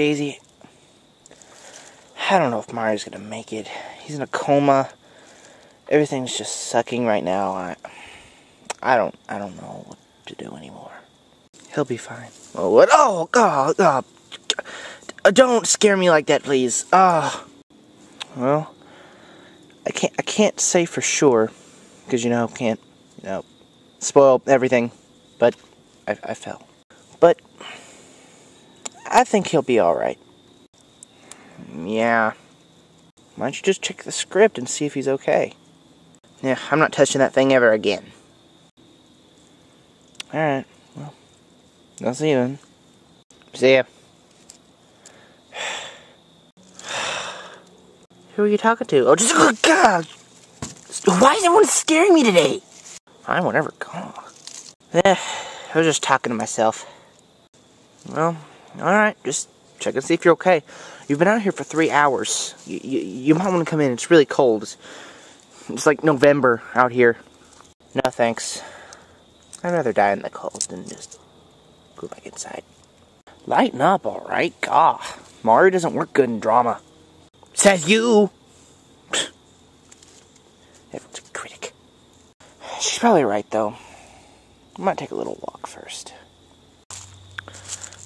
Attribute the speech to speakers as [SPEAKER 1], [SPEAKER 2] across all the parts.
[SPEAKER 1] Daisy, I don't know if Mario's gonna make it. He's in a coma. Everything's just sucking right now. I, I don't, I don't know what to do anymore. He'll be fine. Oh, what? Oh, God, oh, oh, don't scare me like that, please. Oh, well, I can't, I can't say for sure, because you know, can't, you know, spoil everything. But I, I fell. I think he'll be all right. Yeah. Why don't you just check the script and see if he's okay? Yeah, I'm not touching that thing ever again. Alright, well, I'll see you then. See ya. Who are you talking to? Oh, just, oh, God! Why is everyone scaring me today? Fine, whatever, God. Eh, I was just talking to myself. Well, alright, just check and see if you're okay. You've been out here for three hours. You, you, might want to come in. It's really cold. It's, it's like November out here. No thanks. I'd rather die in the cold than just go back inside. Lighten up, alright? God, Mario doesn't work good in drama. Says you! Everyone's a critic. She's probably right, though. I might take a little walk first.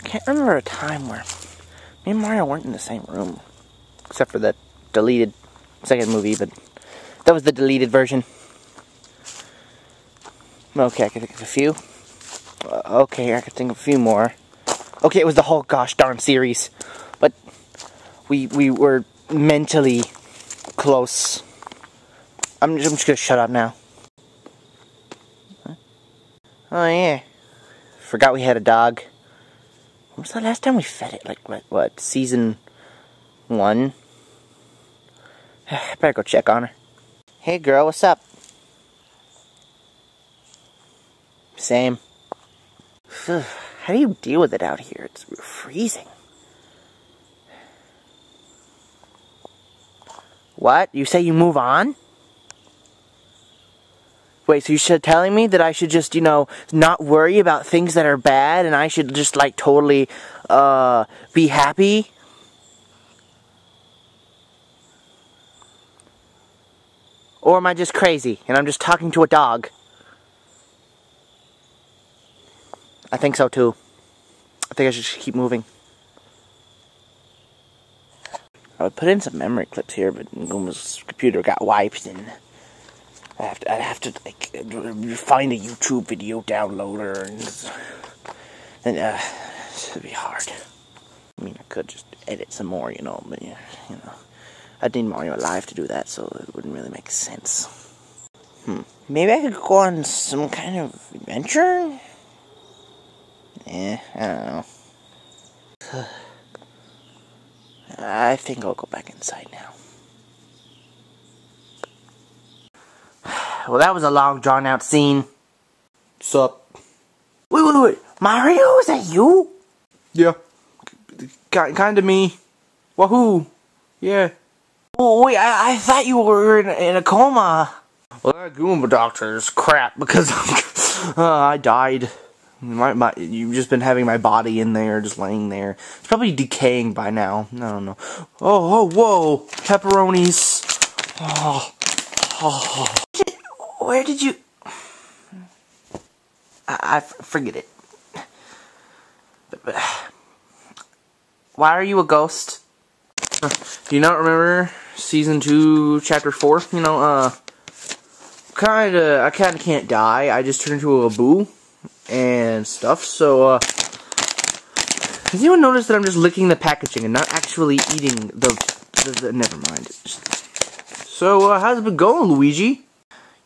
[SPEAKER 1] I can't remember a time where me and Mario weren't in the same room. Except for the deleted second movie, but that was the deleted version. Okay, I can think of a few. Uh, okay, I can think of a few more. Okay, it was the whole gosh darn series. But we we were mentally close. I'm just, I'm just gonna shut up now. Oh yeah. Forgot we had a dog. Was the last time we fed it? Like what? What season one? I better go check on her. Hey girl, what's up? Same. How do you deal with it out here? It's freezing. What? You say you move on? Wait, so you're telling me that I should just, you know, not worry about things that are bad and I should just, like, totally, uh, be happy? Or am I just crazy and I'm just talking to a dog? I think so too. I think I should just keep moving. I would put in some memory clips here, but Goomba's computer got wiped and I have to, I'd have to like find a YouTube video downloader and then uh, it'd be hard. I mean, I could just edit some more, you know, but yeah, you know, I'd need Mario Live to do that, so it wouldn't really make sense. Hmm. Maybe I could go on some kind of adventure. Eh, I don't know. I think I'll go back inside now. Well, that was a long, drawn out scene.
[SPEAKER 2] Sup?
[SPEAKER 1] Wait, wait, wait. Mario, is that you?
[SPEAKER 2] Yeah. Kind of me. Wahoo! Yeah.
[SPEAKER 1] Oh, wait, I, I thought you were in, in a coma.
[SPEAKER 2] Well, that Goomba doctor is crap because uh, I died. My, my, you've just been having my body in there, just laying there. It's probably decaying by now. I don't know. Oh, oh, whoa! Pepperonis. Oh,
[SPEAKER 1] oh. Where did you... I, I forget it. But, but, why are you a ghost?
[SPEAKER 2] Do you not remember season 2, chapter 4? You know, uh, kinda, I kinda can't die. I just turn into a boo and stuff, so, uh, has anyone noticed that I'm just licking the packaging and not actually eating the, the, the never mind. So, uh, how's it been going, Luigi?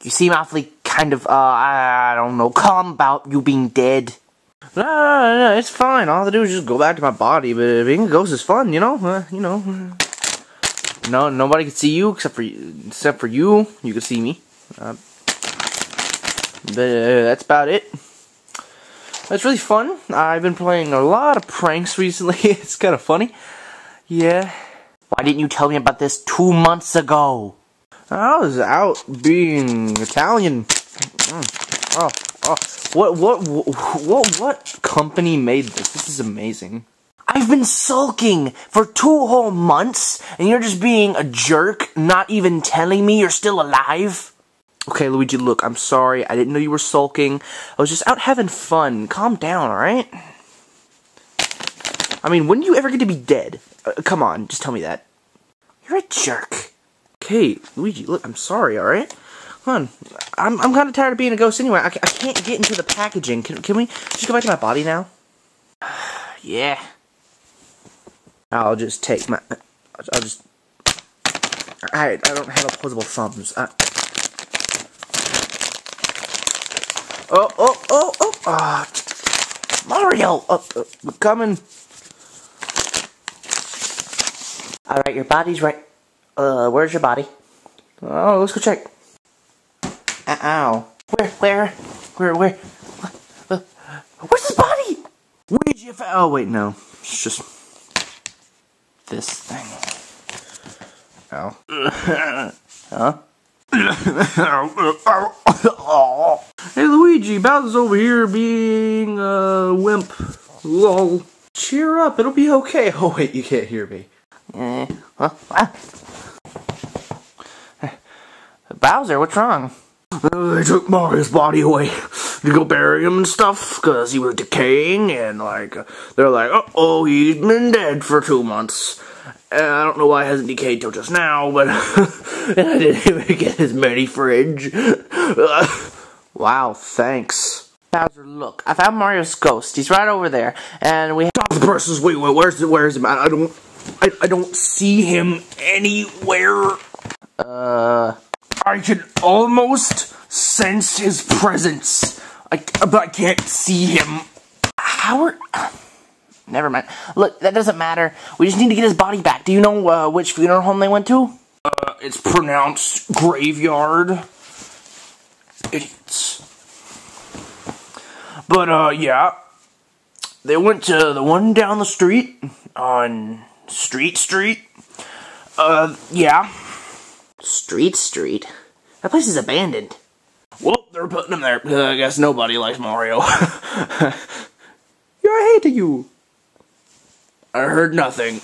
[SPEAKER 1] You seem awfully kind of, uh, I don't know, calm about you being dead.
[SPEAKER 2] No, no, no, it's fine. All I have to do is just go back to my body. But being a ghost is fun, you know. Uh, you know. No, nobody can see you except for you, except for you. You can see me. Uh, but uh, that's about it. That's really fun. I've been playing a lot of pranks recently. it's kind of funny. Yeah.
[SPEAKER 1] Why didn't you tell me about this two months ago?
[SPEAKER 2] I was out being Italian. Mm. Oh, oh. What, what, what, what company made this? This is amazing.
[SPEAKER 1] I've been sulking for two whole months, and you're just being a jerk, not even telling me you're still alive?
[SPEAKER 2] Okay, Luigi, look, I'm sorry. I didn't know you were sulking. I was just out having fun. Calm down, alright? I mean, when do you ever get to be dead? Uh, come on, just tell me that.
[SPEAKER 1] You're a jerk.
[SPEAKER 2] Okay, Luigi, look, I'm sorry, alright? Come on. I'm, I'm kind of tired of being a ghost anyway. I, I can't get into the packaging. Can, can we just go back to my body now?
[SPEAKER 1] yeah.
[SPEAKER 2] I'll just take my... I'll just... I, I don't have opposable thumbs. Uh, oh, oh, oh, oh! Ah,
[SPEAKER 1] Mario!
[SPEAKER 2] uh, uh, coming.
[SPEAKER 1] Alright, your body's right. Uh, where's your body?
[SPEAKER 2] Oh, let's go check. Ow.
[SPEAKER 1] Where, where, where, where? Where's his body?
[SPEAKER 2] Where'd you fa- Oh, wait, no. It's just... This thing. Ow.
[SPEAKER 1] Huh?
[SPEAKER 2] Hey Luigi, Bowser's over here being a wimp. Lol. Cheer up, it'll be okay. Oh wait, you can't hear me.
[SPEAKER 1] Eh, huh? Bowser, what's wrong?
[SPEAKER 2] Uh, they took Mario's body away to go bury him and stuff because he was decaying and like uh, they're like, uh oh, he's been dead for two months. And I don't know why he hasn't decayed till just now, but and I didn't even get his mini fridge. Uh,
[SPEAKER 1] Wow, thanks. Bowser, look, I found Mario's ghost. He's right over there, and we.
[SPEAKER 2] Stop the presses. Wait, wait, where's the, where's him at? I don't, I, I don't see him anywhere.
[SPEAKER 1] Uh,
[SPEAKER 2] I can almost sense his presence. I, but I can't see him.
[SPEAKER 1] Howard. Never mind. Look, that doesn't matter. We just need to get his body back. Do you know uh, which funeral home they went to?
[SPEAKER 2] Uh, it's pronounced graveyard. Idiots. But, uh, yeah. They went to the one down the street on Street Street. Uh, yeah.
[SPEAKER 1] Street Street. That place is abandoned.
[SPEAKER 2] Well, they're putting him there. Uh, I guess nobody likes Mario. yeah, I hate you. I heard nothing.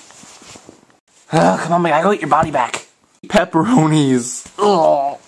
[SPEAKER 1] Oh, come on, man. I gotta get your body back.
[SPEAKER 2] Pepperonis.
[SPEAKER 1] Oh.